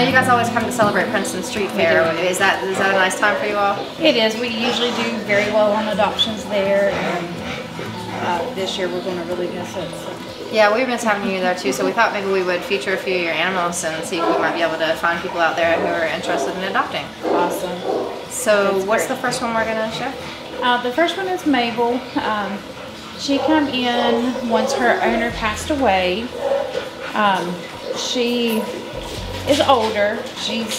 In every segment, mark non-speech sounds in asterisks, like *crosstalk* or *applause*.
You guys always come to celebrate Princeton Street Fair. Is that is that a nice time for you all? It is. We usually do very well on adoptions there, and uh, this year we're going to really miss it. So. Yeah, we've miss having you there too. So we thought maybe we would feature a few of your animals and see if we might be able to find people out there who are interested in adopting. Awesome. So That's what's great. the first one we're gonna show? Uh, the first one is Mabel. Um, she came in once her owner passed away. Um, she is older. She's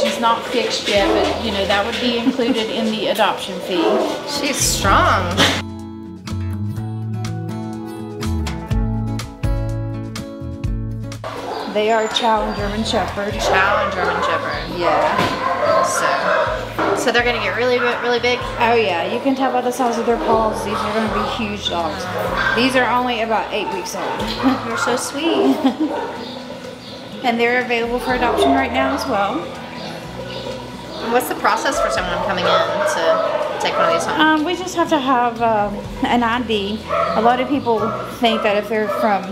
she's not fixed yet, but you know that would be included in the adoption fee. She's strong. They are Chow and German Shepherd. Chow and German Shepherd. Yeah. So, so they're gonna get really, really big. Oh yeah, you can tell by the size of their paws. These are going to be huge dogs. These are only about eight weeks old, *laughs* You're so sweet. *laughs* and they're available for adoption right now as well. What's the process for someone coming in to take one of these home? Um, we just have to have um, an ID. A lot of people think that if they're from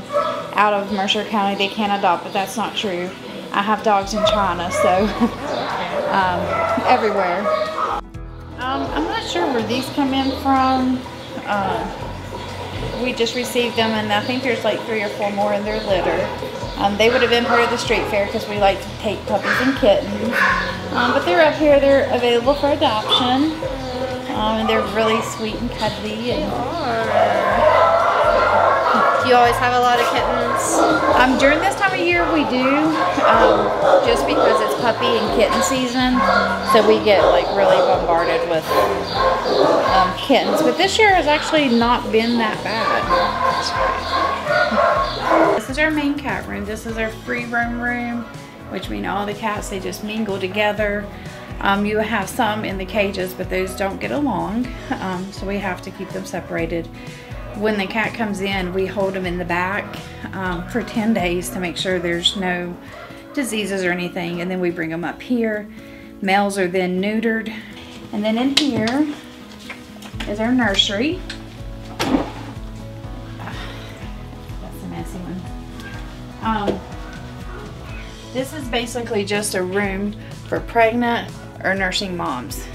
out of Mercer County, they can't adopt, but that's not true. I have dogs in China, so *laughs* um, everywhere. Um, I'm not sure where these come in from. Uh, we just received them, and I think there's like three or four more in their litter. Um, they would have been part of the street fair because we like to take puppies and kittens. Um, but they're up here. They're available for adoption. Um, and they're really sweet and cuddly. And, Do you always have a lot of kittens? um, during this time of year, we do, um, just because it's puppy and kitten season. So we get like really bombarded with um, kittens. But this year has actually not been that bad. This is our main cat room. This is our free roam room, which means all the cats they just mingle together. Um, you have some in the cages, but those don't get along, um, so we have to keep them separated. When the cat comes in, we hold them in the back um, for 10 days to make sure there's no diseases or anything, and then we bring them up here. Males are then neutered, and then in here is our nursery. That's a messy one. Um, this is basically just a room for pregnant or nursing moms.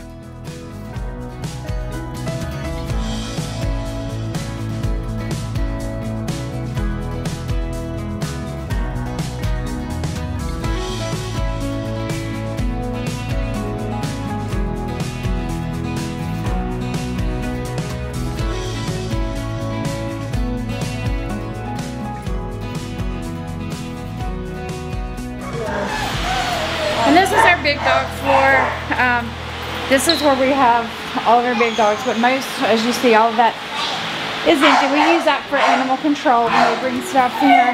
This is our big dog floor. Um, this is where we have all of our big dogs, but most, as you see, all of that is empty. We use that for animal control when they bring stuff in.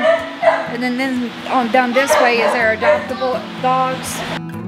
And then, then on down this way is our adoptable dogs.